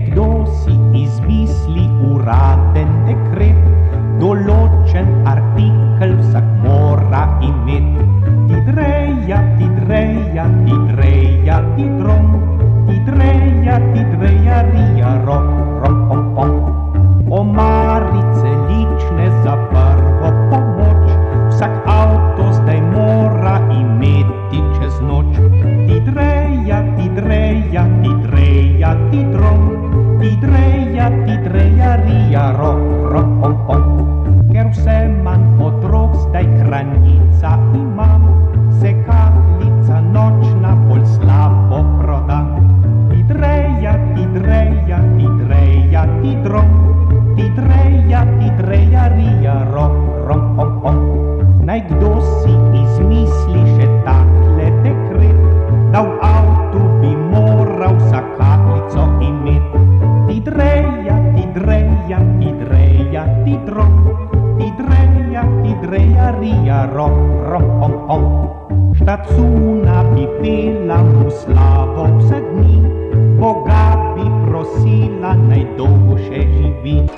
Nekdo si izmisli uraden dekret, določen artikel vsak mora imeti. Ti dreja, ti dreja, ti dreja, dreja, rija, ro, ro, pom, pom. Ker vse manj otrok zdaj hranica ima, se kapljica nočna bolj slabo proda. Ti dreja, ti dreja, tidreja, tidro, tidreja, tidreja, rija, ro, ro, hom, hom. Štacuna bi pela mu slavo vse dni, Boga bi prosila naj dolgo še živi.